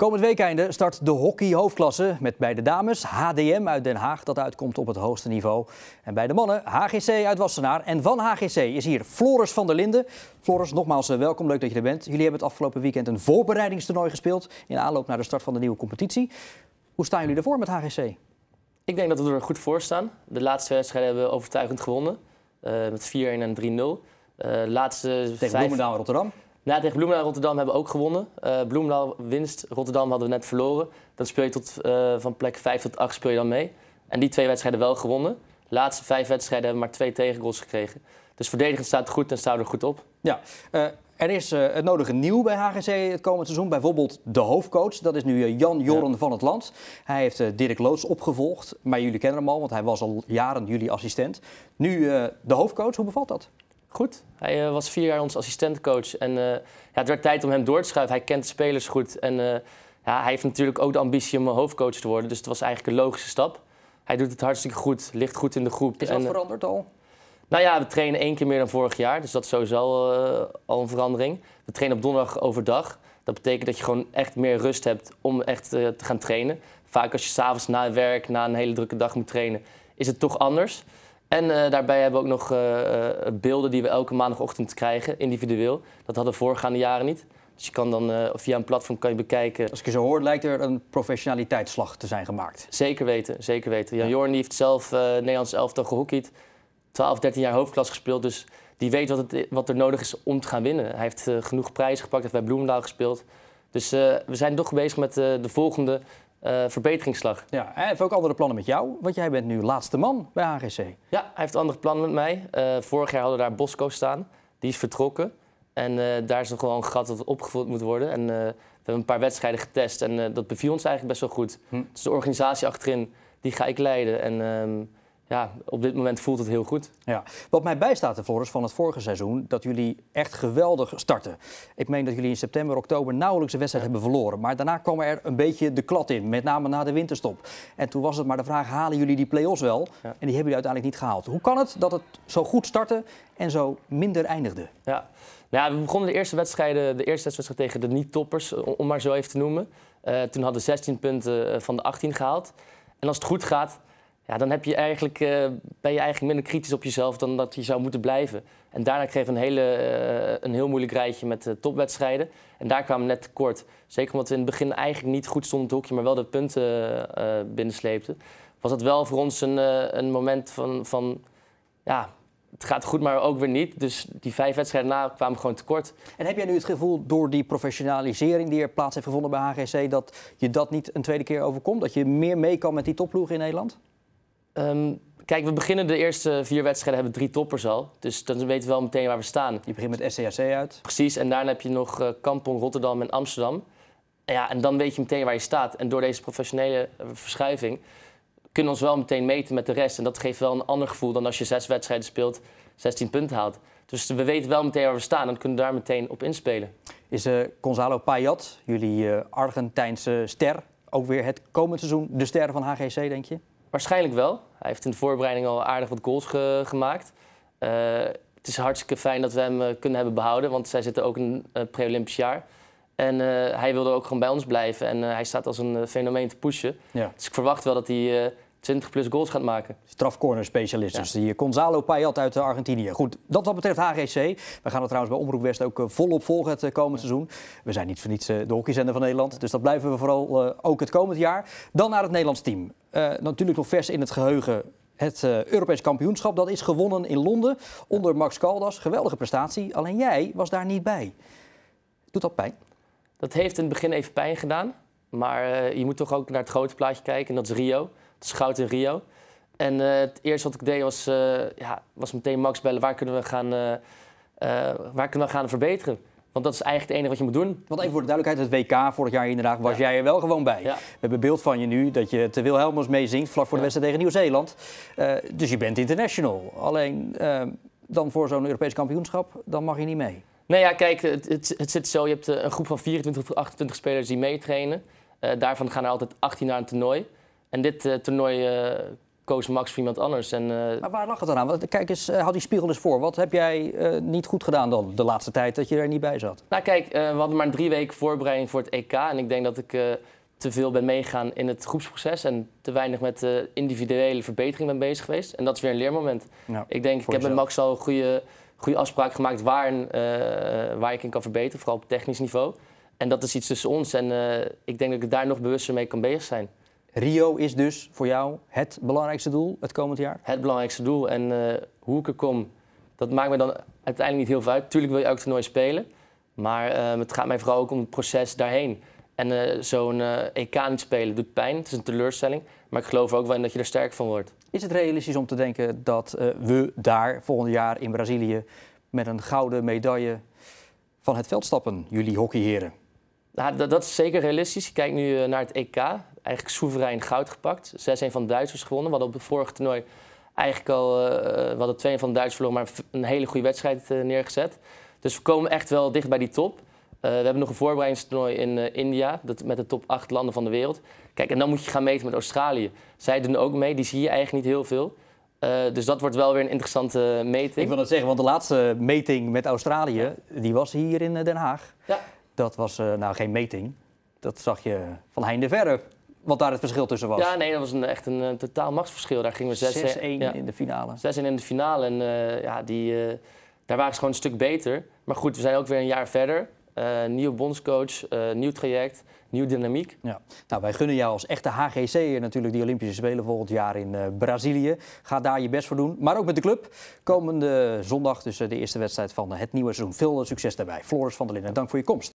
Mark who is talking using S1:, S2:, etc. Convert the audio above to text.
S1: Komend weekende start de hockey hoofdklasse met bij de dames HDM uit Den Haag dat uitkomt op het hoogste niveau. En bij de mannen HGC uit Wassenaar. En van HGC is hier Floris van der Linden. Floris, nogmaals eh, welkom, leuk dat je er bent. Jullie hebben het afgelopen weekend een voorbereidingstoernooi gespeeld in aanloop naar de start van de nieuwe competitie. Hoe staan jullie ervoor met HGC?
S2: Ik denk dat we er goed voor staan. De laatste wedstrijden hebben we overtuigend gewonnen. Uh, met 4-1 en 3-0. Uh, laatste
S1: Tegen
S2: vijf...
S1: Bloemendaal en Rotterdam.
S2: Ja, tegen Bloemendaal Rotterdam hebben we ook gewonnen. Uh, Bloemendaal winst, Rotterdam hadden we net verloren. Dan speel je tot, uh, van plek 5 tot 8 speel je dan mee. En die twee wedstrijden wel gewonnen. De laatste vijf wedstrijden hebben we maar twee tegengoals gekregen. Dus verdedigend staat het goed en staan we er goed op.
S1: Ja, uh, er is het nodige nieuw bij HGC het komend seizoen. Bijvoorbeeld de hoofdcoach. Dat is nu Jan Jorren ja. van het Land. Hij heeft Dirk Loods opgevolgd. Maar jullie kennen hem al, want hij was al jaren jullie assistent. Nu de hoofdcoach. Hoe bevalt dat?
S2: Goed. Hij uh, was vier jaar ons assistentcoach. En uh, ja, het werd tijd om hem door te schuiven. Hij kent de spelers goed. En uh, ja, hij heeft natuurlijk ook de ambitie om hoofdcoach te worden. Dus het was eigenlijk een logische stap. Hij doet het hartstikke goed, ligt goed in de groep.
S1: Is dat en, veranderd al?
S2: Nou ja, we trainen één keer meer dan vorig jaar. Dus dat is sowieso al een verandering. We trainen op donderdag overdag. Dat betekent dat je gewoon echt meer rust hebt om echt te gaan trainen. Vaak als je s'avonds na werk, na een hele drukke dag moet trainen, is het toch anders. En uh, daarbij hebben we ook nog uh, beelden die we elke maandagochtend krijgen, individueel. Dat hadden we voorgaande jaren niet. Dus je kan dan uh, via een platform kan je bekijken.
S1: Als ik je zo hoor, lijkt er een professionaliteitsslag te zijn gemaakt.
S2: Zeker weten, zeker weten. Jan ja. Jorn heeft zelf Nederlands elftal gehockeyd. 12, 13 jaar hoofdklas gespeeld. Dus die weet wat, het, wat er nodig is om te gaan winnen. Hij heeft genoeg prijzen gepakt, heeft bij Bloemendaal gespeeld. Dus we zijn toch bezig met de volgende uh, verbeteringsslag.
S1: Ja, hij heeft ook andere plannen met jou, want jij bent nu laatste man bij HGC.
S2: Ja, hij heeft andere plannen met mij. Uh, vorig jaar hadden we daar Bosco staan, die is vertrokken. En uh, daar is nog wel een gat dat opgevuld moet worden. En we hebben een paar wedstrijden getest en dat beviel ons eigenlijk best wel goed. Hm. Dus de organisatie achterin, die ga ik leiden. En ehm, ja, op dit moment voelt het heel goed.
S1: Ja. Wat mij bijstaat, de Floris, van het vorige seizoen, dat jullie echt geweldig starten. Ik meen dat jullie in september, oktober nauwelijks een wedstrijd ja. hebben verloren. Maar daarna kwam er een beetje de klad in, met name na de winterstop. En toen was het maar de vraag, halen jullie die play-offs wel? Ja. En die hebben jullie uiteindelijk niet gehaald. Hoe kan het dat het zo goed startte en zo minder eindigde?
S2: Ja, nou, we begonnen de eerste wedstrijden, de eerste wedstrijd tegen de niet-toppers, om maar zo even te noemen. Uh, toen hadden we 16 punten van de 18 gehaald. En als het goed gaat, ja, dan heb je eigenlijk, uh, ben je eigenlijk minder kritisch op jezelf dan dat je zou moeten blijven. En daarna kregen we een, hele, uh, een heel moeilijk rijtje met uh, topwedstrijden. En daar kwamen we net tekort. Zeker omdat we in het begin eigenlijk niet goed stonden te hoekje, maar wel de punten binnensleepten. Was dat wel voor ons een, een moment van, van, ja, het gaat goed, maar ook weer niet. Dus die vijf wedstrijden na kwamen gewoon tekort.
S1: En heb jij nu het gevoel door die professionalisering die er plaats heeft gevonden bij HGC... dat je dat niet een tweede keer overkomt? Dat je meer mee kan met die topploegen in Nederland?
S2: Um, kijk, we beginnen de eerste vier wedstrijden, hebben we drie toppers al. Dus dan weten we wel meteen waar we staan.
S1: Je begint met SCAC uit.
S2: Precies, en daarna heb je nog uh, Kampong, Rotterdam en Amsterdam. En, ja, en dan weet je meteen waar je staat. En door deze professionele verschuiving kunnen we ons wel meteen meten met de rest. En dat geeft wel een ander gevoel dan als je zes wedstrijden speelt, 16 punten haalt. Dus we weten wel meteen waar we staan en kunnen daar meteen op inspelen.
S1: Is uh, Gonzalo Payat, jullie uh, Argentijnse ster, ook weer het komend seizoen de ster van HGC, denk je?
S2: Waarschijnlijk wel. Hij heeft in de voorbereiding al aardig wat goals ge gemaakt. Uh, het is hartstikke fijn dat we hem uh, kunnen hebben behouden, want zij zitten ook in een uh, pre-Olympisch jaar. En hij wilde ook gewoon bij ons blijven en hij staat als een fenomeen te pushen. Ja. Dus ik verwacht wel dat hij 20 plus goals gaat maken.
S1: Strafcorner specialist. Ja. Dus die Gonzalo Payat uit Argentinië. Goed, dat wat betreft HGC. We gaan het trouwens bij Omroep West ook volop volgen het komend seizoen. We zijn niet voor niets de hockeysender van Nederland. Dus dat blijven we vooral ook het komend jaar. Dan naar het Nederlands team. Uh, natuurlijk nog vers in het geheugen het uh, Europees kampioenschap. Dat is gewonnen in Londen onder Max Caldas. Geweldige prestatie. Alleen jij was daar niet bij. Doet dat pijn?
S2: Dat heeft in het begin even pijn gedaan. Maar uh, je moet toch ook naar het grote plaatje kijken. En dat is Rio. Het is goud in Rio. En het eerste wat ik deed was, ja, was meteen Max bellen. Waar kunnen we gaan, waar kunnen we gaan verbeteren? Want dat is eigenlijk het enige wat je moet doen.
S1: Want even voor de duidelijkheid, het WK vorig jaar inderdaad was ja. jij er wel gewoon bij. Ja. We hebben beeld van je nu dat je te Wilhelmus meezingt vlak voor de wedstrijd tegen Nieuw-Zeeland. Uh, dus je bent international. Alleen uh, dan voor zo'n Europees kampioenschap, dan mag je niet mee.
S2: Nee, ja, kijk, het, het, het zit zo. Je hebt een groep van 24 tot 28 spelers die meetrainen. Uh, daarvan gaan er altijd 18 naar een toernooi. En dit toernooi koos Max voor iemand anders. En, uh...
S1: Maar waar lag het dan aan? Want, kijk eens, houd die spiegel eens voor. Wat heb jij niet goed gedaan dan de laatste tijd dat je er niet bij zat?
S2: Nou kijk, we hadden maar drie weken voorbereiding voor het EK. En ik denk dat ik te veel ben meegegaan in het groepsproces. En te weinig met de individuele verbetering ben bezig geweest. En dat is weer een leermoment. Nou, ik denk, ik heb met Max al een goede, goede afspraak gemaakt waar, waar ik in kan verbeteren. Vooral op technisch niveau. En dat is iets tussen ons. En ik denk dat ik daar nog bewuster mee kan bezig zijn.
S1: Rio is dus voor jou het belangrijkste doel het komend jaar?
S2: Het belangrijkste doel. En uh, hoe ik er kom, dat maakt me dan uiteindelijk niet heel veel uit. Tuurlijk wil je elk toernooi spelen. Maar uh, het gaat mij vooral ook om het proces daarheen. En uh, zo'n EK niet spelen doet pijn. Het is een teleurstelling. Maar ik geloof ook wel in dat je er sterk van wordt.
S1: Is het realistisch om te denken dat we daar volgend jaar in Brazilië... met een gouden medaille van het veld stappen, jullie hockeyheren?
S2: Nou, dat, dat, is zeker realistisch. Ik kijk nu naar het EK eigenlijk soeverein goud gepakt. 6-1 van de Duitsers gewonnen. We hadden op het vorige toernooi eigenlijk al... Uh, we hadden 2 van de Duitsers verloren, maar een hele goede wedstrijd uh, neergezet. Dus we komen echt wel dicht bij die top. Uh, we hebben nog een voorbereidingstoernooi in India, dat, met de top 8 landen van de wereld. Kijk, en dan moet je gaan meten met Australië. Zij doen ook mee, die zie je eigenlijk niet heel veel. dus dat wordt wel weer een interessante meting.
S1: Ik wil het zeggen, want de laatste meting met Australië, die was hier in Den Haag. Ja. Dat was nou geen meting. Dat zag je van heinde verre wat daar het verschil tussen was.
S2: Ja, nee, dat was een, echt een, totaal machtsverschil. Daar gingen we
S1: 6-1 in de finale. 6-1
S2: in de finale. En uh, ja, die, uh, daar waren ze gewoon een stuk beter. Maar goed, we zijn ook weer een jaar verder. Uh, nieuwe bondscoach, nieuw traject, nieuwe dynamiek.
S1: Ja. Nou, wij gunnen jou als echte HGC natuurlijk die Olympische Spelen volgend jaar in Brazilië. Ga daar je best voor doen. Maar ook met de club. Komende zondag dus de eerste wedstrijd van het nieuwe seizoen. Veel succes daarbij. Floris van der Linden, dank voor je komst.